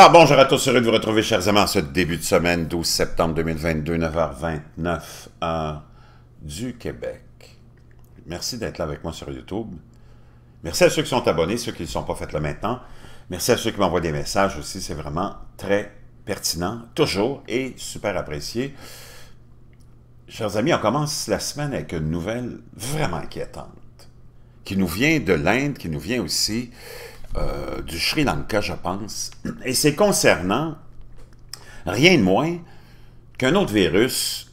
Alors, bonjour à tous, heureux de vous retrouver, chers amis, en ce début de semaine, 12 septembre 2022, 9h29, heure du Québec. Merci d'être là avec moi sur YouTube. Merci à ceux qui sont abonnés, ceux qui ne sont pas fait là maintenant. Merci à ceux qui m'envoient des messages aussi, c'est vraiment très pertinent, toujours, et super apprécié. Chers amis, on commence la semaine avec une nouvelle vraiment inquiétante, qui nous vient de l'Inde, qui nous vient aussi euh, du Sri Lanka, je pense. Et c'est concernant rien de moins qu'un autre virus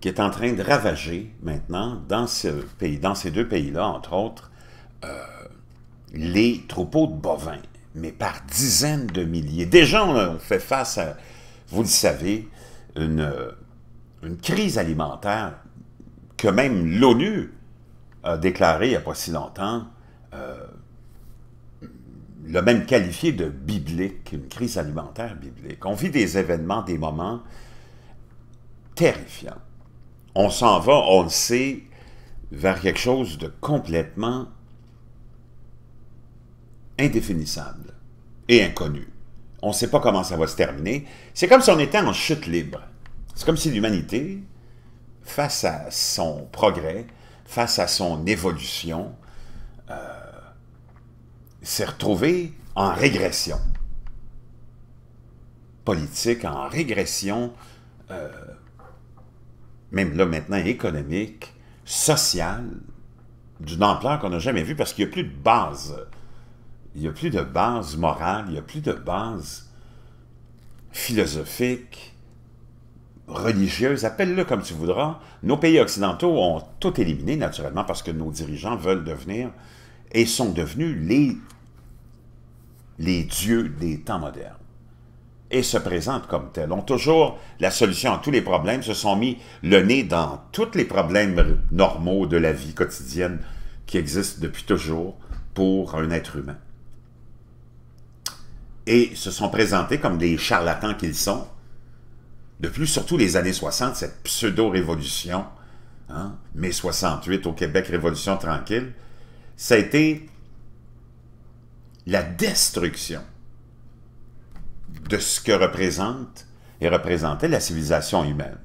qui est en train de ravager maintenant dans, ces deux pays-là, entre autres, euh, les troupeaux de bovins, mais par dizaines de milliers. Déjà, on fait face à, vous le savez, une, crise alimentaire que même l'ONU a déclaré il n'y a pas si longtemps, euh, l'a même qualifié de biblique, une crise alimentaire biblique. On vit des événements, des moments terrifiants. On s'en va, on le sait, vers quelque chose de complètement indéfinissable et inconnu. On ne sait pas comment ça va se terminer. C'est comme si on était en chute libre. C'est comme si l'humanité, face à son progrès, face à son évolution, s'est retrouvé en régression politique, en régression, euh, même là maintenant économique, sociale, d'une ampleur qu'on n'a jamais vue parce qu'il n'y a plus de base. Il n'y a plus de base morale, il n'y a plus de base philosophique, religieuse, appelle-le comme tu voudras. Nos pays occidentaux ont tout éliminé naturellement parce que nos dirigeants veulent devenir et sont devenus les, dieux des temps modernes. Et se présentent comme tels, ont toujours la solution à tous les problèmes, se sont mis le nez dans tous les problèmes normaux de la vie quotidienne qui existent depuis toujours pour un être humain. Et se sont présentés comme des charlatans qu'ils sont, depuis surtout les années 60, cette pseudo-révolution, hein, mai 68 au Québec, révolution tranquille, ça a été la destruction de ce que représente et représentait la civilisation humaine.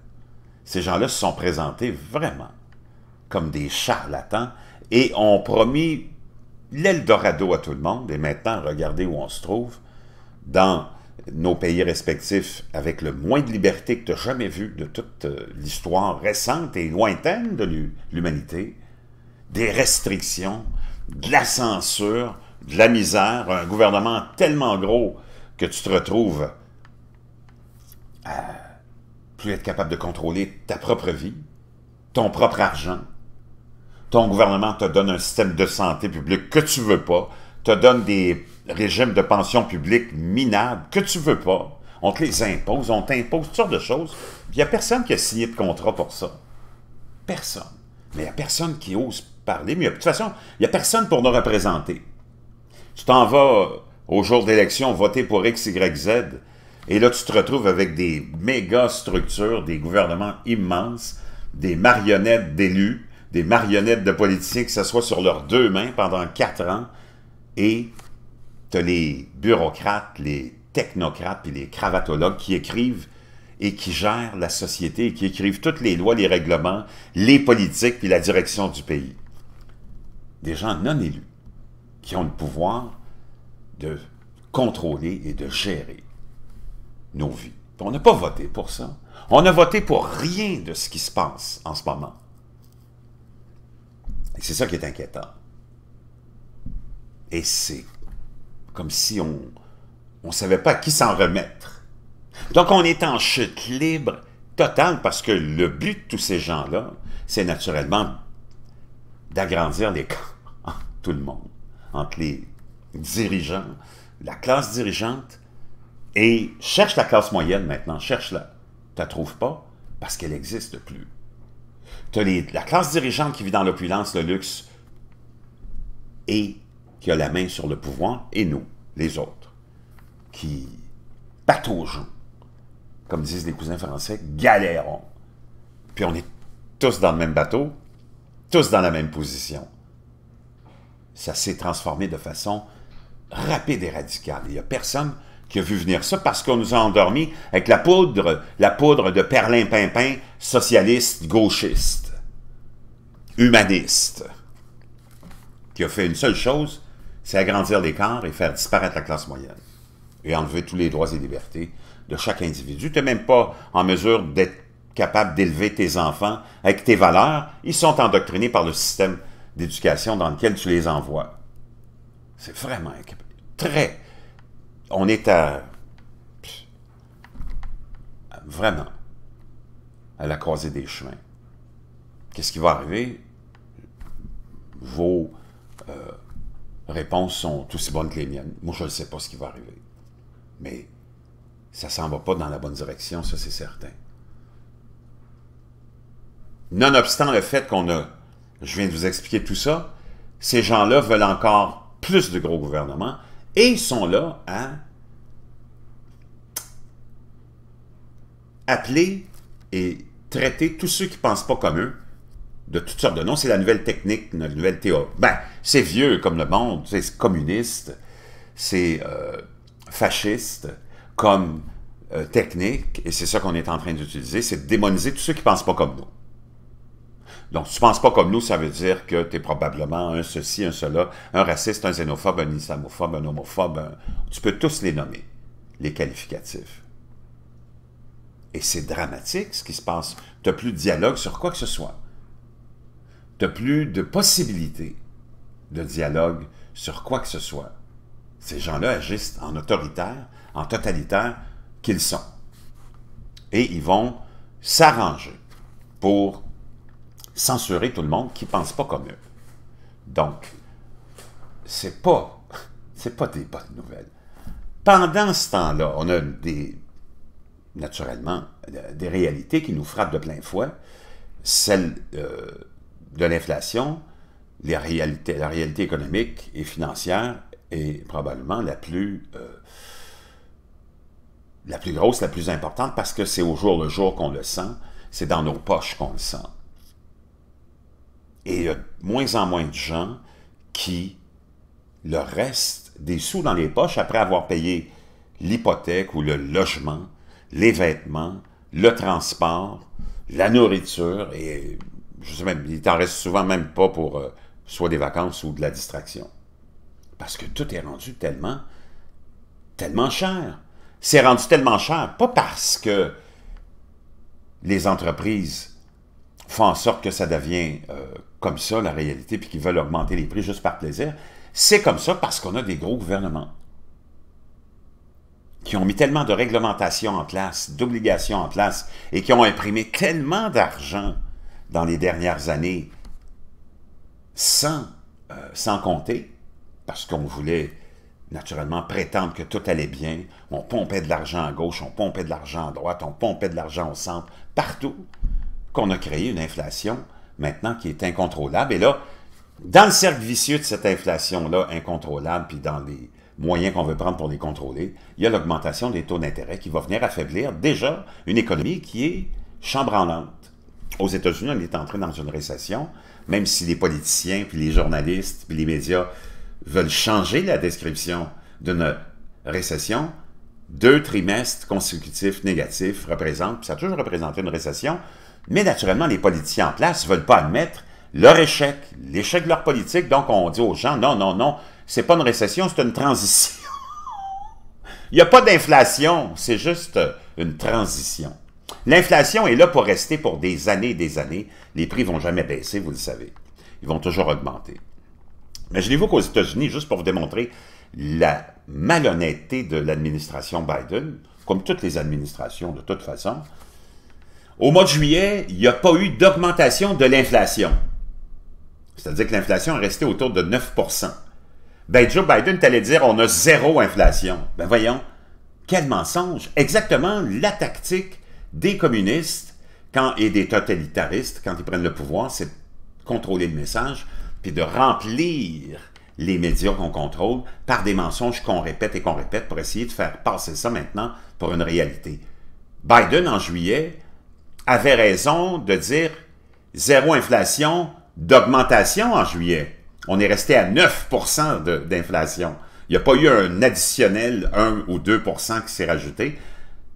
Ces gens-là se sont présentés vraiment comme des charlatans et ont promis l'Eldorado à tout le monde. Et maintenant, regardez où on se trouve, dans nos pays respectifs, avec le moins de liberté que tu as jamais vu de toute euh, l'histoire récente et lointaine de l'humanité, des restrictions, de la censure, de la misère, un gouvernement tellement gros que tu te retrouves à plus être capable de contrôler ta propre vie, ton propre argent. Ton gouvernement te donne un système de santé publique que tu veux pas, te donne des régimes de pension publique minables que tu veux pas. On te les impose, on t'impose toutes sortes de choses. Il n'y a personne qui a signé de contrat pour ça. Personne. Mais il n'y a personne qui ose parler. Mais de toute façon, il n'y a personne pour nous représenter. Tu t'en vas au jour d'élection voter pour X, Y, Z, et là, tu te retrouves avec des méga structures, des gouvernements immenses, des marionnettes d'élus, des marionnettes de politiciens qui s'assoient sur leurs deux mains pendant quatre ans, et tu as les bureaucrates, les technocrates, puis les cravatologues qui écrivent et qui gèrent la société, et qui écrivent toutes les lois, les règlements, les politiques, puis la direction du pays des gens non élus qui ont le pouvoir de contrôler et de gérer nos vies. On n'a pas voté pour ça. On a voté pour rien de ce qui se passe en ce moment. Et c'est ça qui est inquiétant. Et c'est comme si on ne savait pas à qui s'en remettre. Donc on est en chute libre totale parce que le but de tous ces gens-là, c'est naturellement d'agrandir les camps tout le monde, entre les dirigeants, la classe dirigeante, et cherche la classe moyenne maintenant, cherche-la. Tu la trouves pas parce qu'elle n'existe plus. Tu as la classe dirigeante qui vit dans l'opulence, le luxe, et qui a la main sur le pouvoir, et nous, les autres, qui pataugeons, comme disent les cousins français, galérons. Puis on est tous dans le même bateau, tous dans la même position ça s'est transformé de façon rapide et radicale. Il n'y a personne qui a vu venir ça parce qu'on nous a endormis avec la poudre, la poudre de perlin-pimpin socialiste, gauchiste, humaniste, qui a fait une seule chose, c'est agrandir l'écart et faire disparaître la classe moyenne et enlever tous les droits et libertés de chaque individu. Tu n'es même pas en mesure d'être capable d'élever tes enfants avec tes valeurs. Ils sont endoctrinés par le système d'éducation dans lequel tu les envoies. C'est vraiment très... On est à... Vraiment à la croisée des chemins. Qu'est-ce qui va arriver? Vos euh, réponses sont aussi bonnes que les miennes. Moi, je ne sais pas ce qui va arriver. Mais ça ne s'en va pas dans la bonne direction, ça c'est certain. Nonobstant le fait qu'on a, je viens de vous expliquer tout ça, ces gens-là veulent encore plus de gros gouvernements et ils sont là à appeler et traiter tous ceux qui ne pensent pas comme eux de toutes sortes de noms. C'est la nouvelle technique, la nouvelle théorie. Ben, c'est vieux comme le monde, c'est communiste, c'est euh, fasciste, comme euh, technique, et c'est ça qu'on est en train d'utiliser, c'est de démoniser tous ceux qui ne pensent pas comme nous. Donc, tu ne penses pas comme nous, ça veut dire que tu es probablement un ceci, un cela, un raciste, un xénophobe, un islamophobe, un homophobe. Tu peux tous les nommer, les qualificatifs. Et c'est dramatique ce qui se passe. Tu n'as plus de dialogue sur quoi que ce soit. Tu n'as plus de possibilité de dialogue sur quoi que ce soit. Ces gens-là agissent en autoritaire, en totalitaire qu'ils sont. Et ils vont s'arranger pour censurer tout le monde qui ne pense pas comme eux. Donc, c'est pas, pas des bonnes nouvelles. Pendant ce temps-là, on a des, naturellement, des réalités qui nous frappent de plein fouet, celle euh, de l'inflation, la réalité économique et financière est probablement la plus, euh, la plus grosse, la plus importante, parce que c'est au jour le jour qu'on le sent, c'est dans nos poches qu'on le sent. Et il y a de moins en moins de gens qui leur restent des sous dans les poches après avoir payé l'hypothèque ou le logement, les vêtements, le transport, la nourriture, et je sais même, il t'en reste souvent même pas pour euh, soit des vacances ou de la distraction. Parce que tout est rendu tellement, tellement cher. C'est rendu tellement cher, pas parce que les entreprises font en sorte que ça devient euh, comme ça, la réalité, puis qu'ils veulent augmenter les prix juste par plaisir. C'est comme ça parce qu'on a des gros gouvernements qui ont mis tellement de réglementations en place, d'obligations en place, et qui ont imprimé tellement d'argent dans les dernières années sans, euh, sans compter, parce qu'on voulait naturellement prétendre que tout allait bien. On pompait de l'argent à gauche, on pompait de l'argent à droite, on pompait de l'argent au centre, partout, qu'on a créé une inflation maintenant qui est incontrôlable. Et là, dans le cercle vicieux de cette inflation-là incontrôlable, puis dans les moyens qu'on veut prendre pour les contrôler, il y a l'augmentation des taux d'intérêt qui va venir affaiblir déjà une économie qui est chambranlante. Aux États-Unis, on est entré dans une récession, même si les politiciens, puis les journalistes, puis les médias veulent changer la description d'une récession, deux trimestres consécutifs négatifs représentent, puis ça a toujours représenté une récession, mais naturellement, les politiciens en place ne veulent pas admettre leur échec, l'échec de leur politique, donc on dit aux gens, non, non, non, c'est pas une récession, c'est une transition. Il n'y a pas d'inflation, c'est juste une transition. L'inflation est là pour rester pour des années et des années. Les prix ne vont jamais baisser, vous le savez. Ils vont toujours augmenter. Imaginez-vous qu'aux États-Unis, juste pour vous démontrer la malhonnêteté de l'administration Biden, comme toutes les administrations de toute façon, au mois de juillet, il n'y a pas eu d'augmentation de l'inflation. C'est-à-dire que l'inflation est restée autour de 9% Ben, Joe Biden t'allait dire on a zéro inflation. Ben voyons, quel mensonge. Exactement la tactique des communistes quand, et des totalitaristes quand ils prennent le pouvoir, c'est de contrôler le message, puis de remplir les médias qu'on contrôle par des mensonges qu'on répète et qu'on répète pour essayer de faire passer ça maintenant pour une réalité. Biden, en juillet, avait raison de dire zéro inflation d'augmentation en juillet. On est resté à 9% d'inflation. Il n'y a pas eu un additionnel 1 ou 2% qui s'est rajouté.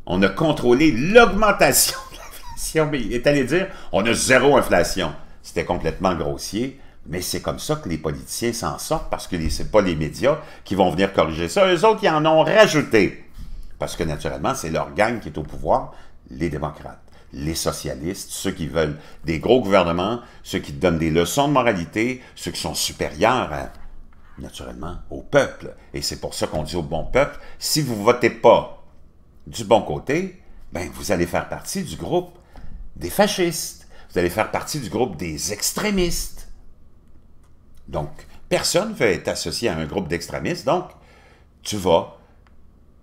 On a contrôlé l'augmentation de l'inflation. Mais il est allé dire, on a zéro inflation. C'était complètement grossier. Mais c'est comme ça que les politiciens s'en sortent parce que ce n'est pas les médias qui vont venir corriger ça. Eux autres, ils en ont rajouté. Parce que naturellement, c'est leur gang qui est au pouvoir, les démocrates, les socialistes, ceux qui veulent des gros gouvernements, ceux qui donnent des leçons de moralité, ceux qui sont supérieurs, naturellement, au peuple. Et c'est pour ça qu'on dit au bon peuple, si vous ne votez pas du bon côté, ben vous allez faire partie du groupe des fascistes. Vous allez faire partie du groupe des extrémistes. Donc, personne ne veut être associé à un groupe d'extrémistes, donc tu vas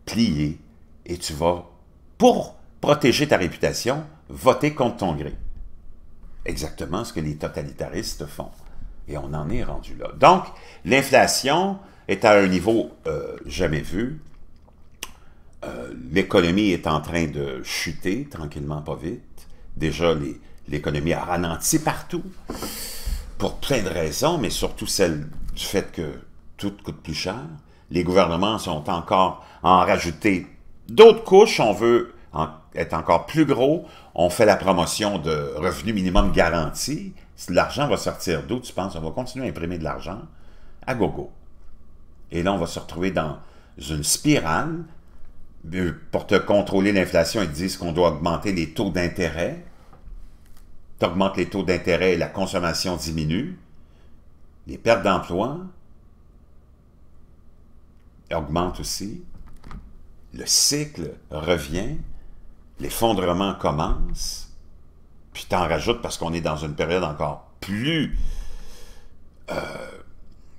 plier et tu vas, pour protéger ta réputation, voter contre ton gré. Exactement ce que les totalitaristes font. Et on en est rendu là. Donc, l'inflation est à un niveau euh, jamais vu. Euh, l'économie est en train de chuter, tranquillement, pas vite. Déjà, l'économie a ralenti partout, pour plein de raisons, mais surtout celle du fait que tout coûte plus cher. Les gouvernements sont encore en rajouter d'autres couches, on veut être encore plus gros, on fait la promotion de revenu minimum garanti. L'argent va sortir d'où, tu penses? On va continuer à imprimer de l'argent à gogo. Et là, on va se retrouver dans une spirale. Pour te contrôler l'inflation, ils disent qu'on doit augmenter les taux d'intérêt. Tu augmentes les taux d'intérêt et la consommation diminue. Les pertes d'emploi augmentent aussi le cycle revient, l'effondrement commence, puis t'en rajoutes parce qu'on est dans une période encore plus euh,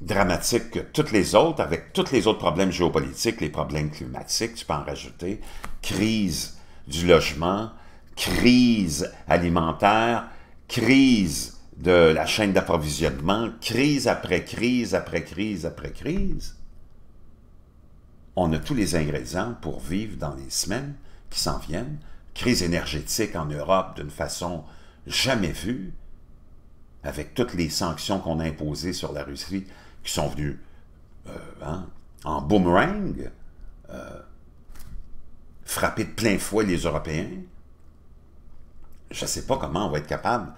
dramatique que toutes les autres, avec tous les autres problèmes géopolitiques, les problèmes climatiques, tu peux en rajouter, crise du logement, crise alimentaire, crise de la chaîne d'approvisionnement, crise après crise après crise après crise. On a tous les ingrédients pour vivre dans les semaines qui s'en viennent. Crise énergétique en Europe d'une façon jamais vue, avec toutes les sanctions qu'on a imposées sur la Russie qui sont venues euh, hein, en boomerang, euh, frapper de plein fouet les Européens. Je ne sais pas comment on va être capable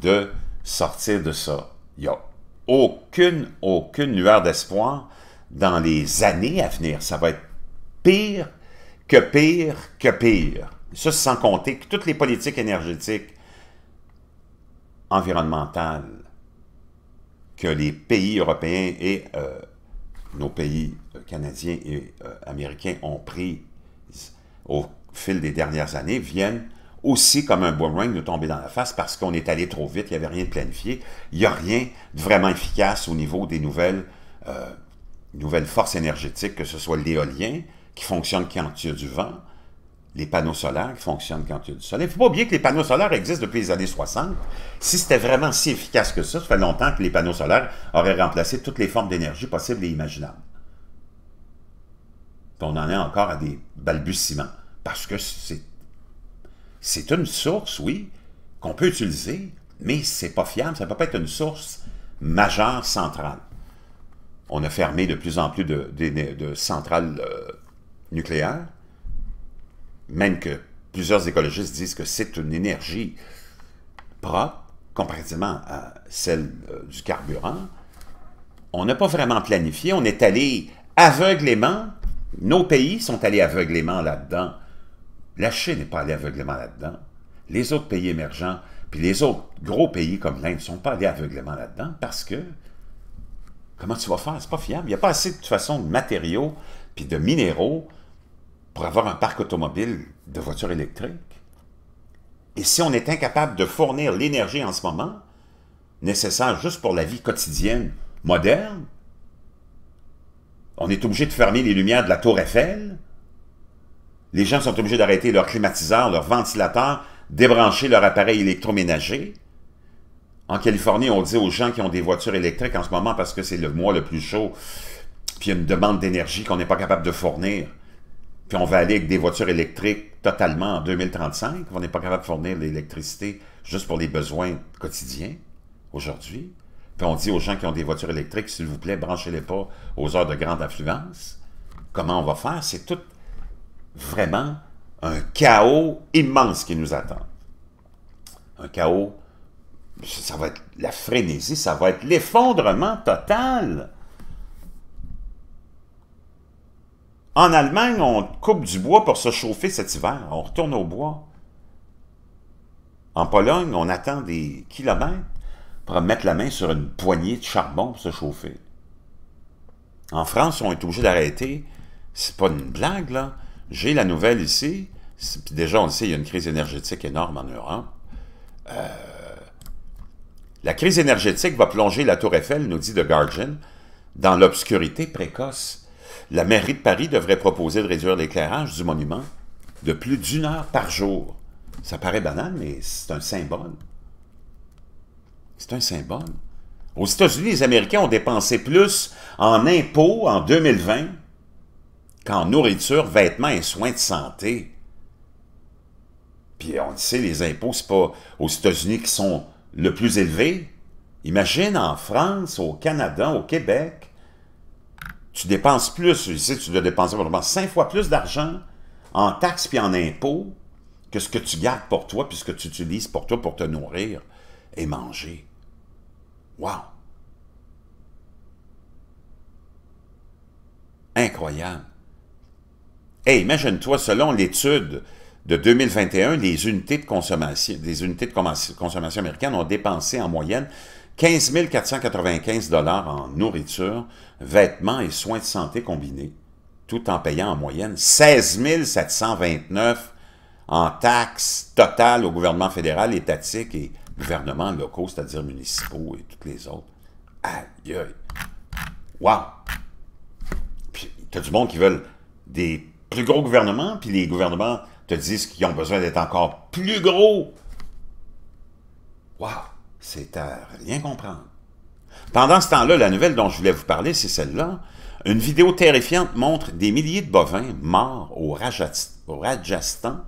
de sortir de ça. Il n'y a aucune, aucune lueur d'espoir dans les années à venir. Ça va être pire que pire que pire. Ça, sans compter que toutes les politiques énergétiques, environnementales, que les pays européens et euh, nos pays canadiens et euh, américains ont pris au fil des dernières années viennent aussi comme un boomerang nous tomber dans la face parce qu'on est allé trop vite, il n'y avait rien de planifié, il n'y a rien de vraiment efficace au niveau des nouvelles euh, nouvelle force énergétique, que ce soit l'éolien, qui fonctionne quand il y a du vent, les panneaux solaires qui fonctionnent quand il y a du soleil. Il ne faut pas oublier que les panneaux solaires existent depuis les années 60. Si c'était vraiment si efficace que ça, ça fait longtemps que les panneaux solaires auraient remplacé toutes les formes d'énergie possibles et imaginables. on en est encore à des balbutiements. Parce que c'est c'est une source, oui, qu'on peut utiliser, mais c'est pas fiable, ça ne peut pas être une source majeure, centrale on a fermé de plus en plus de, centrales euh, nucléaires, même que plusieurs écologistes disent que c'est une énergie propre, comparativement à celle euh, du carburant. On n'a pas vraiment planifié, on est allé aveuglément, nos pays sont allés aveuglément là-dedans. La Chine n'est pas allée aveuglément là-dedans. Les autres pays émergents, puis les autres gros pays comme l'Inde ne sont pas allés aveuglément là-dedans parce que Comment tu vas faire? C'est pas fiable. Il n'y a pas assez de toute façon de matériaux puis de minéraux pour avoir un parc automobile de voitures électriques. Et si on est incapable de fournir l'énergie en ce moment, nécessaire juste pour la vie quotidienne moderne, on est obligé de fermer les lumières de la tour Eiffel, les gens sont obligés d'arrêter leur climatiseur, leur ventilateur, débrancher leur appareil électroménager, en Californie, on dit aux gens qui ont des voitures électriques en ce moment parce que c'est le mois le plus chaud, puis il y a une demande d'énergie qu'on n'est pas capable de fournir, puis on va aller avec des voitures électriques totalement en 2035, on n'est pas capable de fournir l'électricité juste pour les besoins quotidiens aujourd'hui. Puis on dit aux gens qui ont des voitures électriques, s'il vous plaît, branchez-les pas aux heures de grande affluence. Comment on va faire? C'est tout vraiment un chaos immense qui nous attend. Un chaos, ça va être la frénésie, ça va être l'effondrement total. En Allemagne, on coupe du bois pour se chauffer cet hiver. On retourne au bois. En Pologne, on attend des kilomètres pour mettre la main sur une poignée de charbon pour se chauffer. En France, on est obligé d'arrêter. C'est pas une blague, là. J'ai la nouvelle ici. Déjà, on le sait, il y a une crise énergétique énorme en Europe. Euh, la crise énergétique va plonger la Tour Eiffel, nous dit The Guardian, dans l'obscurité précoce. La mairie de Paris devrait proposer de réduire l'éclairage du monument de plus d'une heure par jour. Ça paraît banal, mais c'est un symbole. C'est un symbole. Aux États-Unis, les Américains ont dépensé plus en impôts en 2020 qu'en nourriture, vêtements et soins de santé. Puis on le sait, les impôts, c'est pas aux États-Unis qui sont le plus élevés. Imagine en France, au Canada, au Québec, tu dépenses plus, ici tu dois dépenser probablement cinq fois plus d'argent en taxes puis en impôts que ce que tu gardes pour toi puis ce que tu utilises pour toi pour te nourrir et manger. Wow! Incroyable. Hey, imagine-toi, selon l'étude de 2021, les unités de consommation, des unités de consommation américaines ont dépensé en moyenne 15 495 en nourriture, vêtements et soins de santé combinés, tout en payant en moyenne 16 729 en taxes totales au gouvernement fédéral, étatique et gouvernements locaux, c'est-à-dire municipaux et toutes les autres. Aïe, aïe. Wow! Puis, t'as du monde qui veulent des plus gros gouvernements, puis les gouvernements te disent qu'ils ont besoin d'être encore plus gros. Wow! C'est à rien comprendre. Pendant ce temps-là, la nouvelle dont je voulais vous parler, c'est celle-là. Une vidéo terrifiante montre des milliers de bovins morts au, Rajasthan,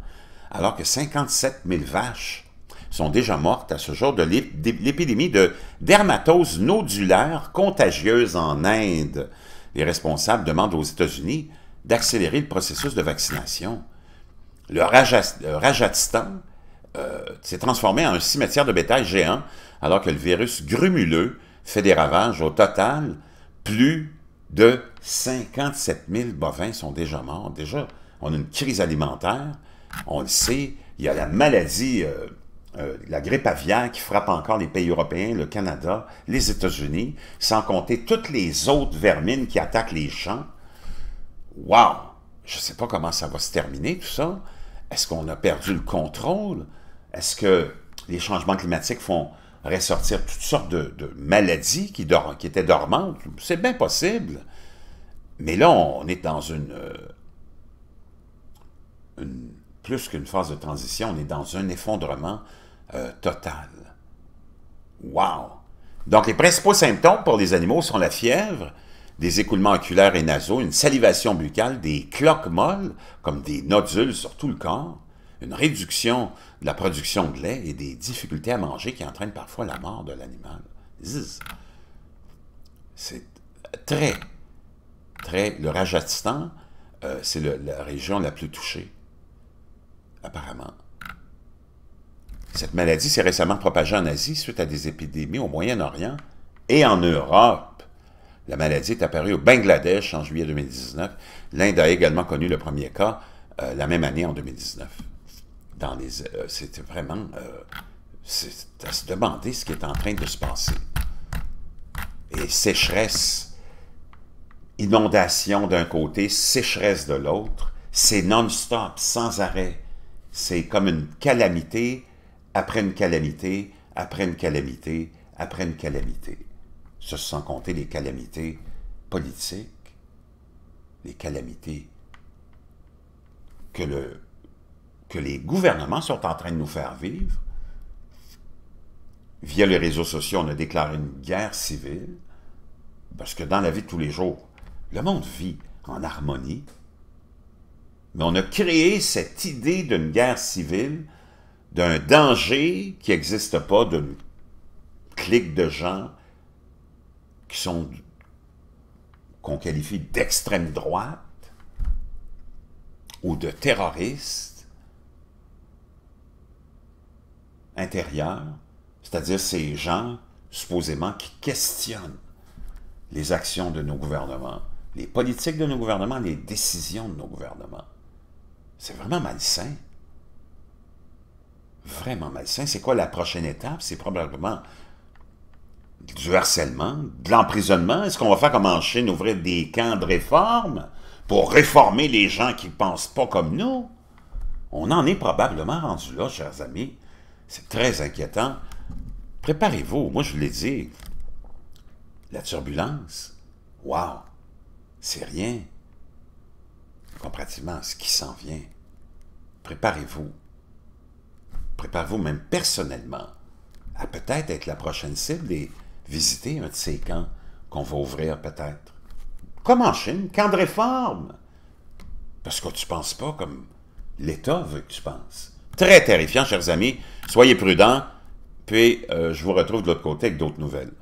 alors que 57 000 vaches sont déjà mortes à ce jour de l'épidémie de dermatose nodulaire contagieuse en Inde. Les responsables demandent aux États-Unis d'accélérer le processus de vaccination. Le, Rajasthan euh, s'est transformé en un cimetière de bétail géant alors que le virus grumuleux fait des ravages. Au total, plus de 57 000 bovins sont déjà morts. Déjà, on a une crise alimentaire, on le sait, il y a la maladie euh, euh, la grippe aviaire qui frappe encore les pays européens, le Canada, les États-Unis, sans compter toutes les autres vermines qui attaquent les champs. Wow! Je ne sais pas comment ça va se terminer, tout ça. Est-ce qu'on a perdu le contrôle? Est-ce que les changements climatiques font ressortir toutes sortes de, maladies qui, étaient dormantes? C'est bien possible. Mais là, on est dans une, euh, plus qu'une phase de transition, on est dans un effondrement euh, total. Wow! Donc, les principaux symptômes pour les animaux sont la fièvre, des écoulements oculaires et nasaux, une salivation buccale, des cloques molles, comme des nodules sur tout le corps, une réduction de la production de lait et des difficultés à manger qui entraînent parfois la mort de l'animal. C'est très, très... Le Rajasthan, euh, c'est la région la plus touchée, apparemment. Cette maladie s'est récemment propagée en Asie suite à des épidémies au Moyen-Orient et en Europe. La maladie est apparue au Bangladesh en juillet 2019. L'Inde a également connu le premier cas euh, la même année en 2019. Dans les, euh, c'était vraiment, euh, c'est à se demander ce qui est en train de se passer. Et sécheresse, inondation d'un côté, sécheresse de l'autre, c'est non-stop, sans arrêt. C'est comme une calamité après une calamité, après une calamité, après une calamité. Ce sans compter les calamités politiques, les calamités que, le, que les gouvernements sont en train de nous faire vivre. Via les réseaux sociaux, on a déclaré une guerre civile, parce que dans la vie de tous les jours, le monde vit en harmonie, mais on a créé cette idée d'une guerre civile d'un danger qui n'existe pas, d'une clique de gens qui sont qu'on qualifie d'extrême droite ou de terroristes intérieurs, c'est-à-dire ces gens supposément qui questionnent les actions de nos gouvernements, les politiques de nos gouvernements, les décisions de nos gouvernements. C'est vraiment malsain. Vraiment malsain. C'est quoi la prochaine étape? C'est probablement du harcèlement, de l'emprisonnement. Est-ce qu'on va faire comme en Chine, ouvrir des camps de réforme pour réformer les gens qui ne pensent pas comme nous? On en est probablement rendu là, chers amis. C'est très inquiétant. Préparez-vous. Moi, je vous l'ai dit. La turbulence, wow, c'est rien comparativement à ce qui s'en vient. Préparez-vous. Préparez-vous même personnellement à peut-être être la prochaine cible et visiter un de ces camps qu'on va ouvrir peut-être. Comme en Chine, camp de réforme. Parce que tu ne penses pas comme l'État veut que tu penses. Très terrifiant, chers amis. Soyez prudents. Puis, euh, je vous retrouve de l'autre côté avec d'autres nouvelles.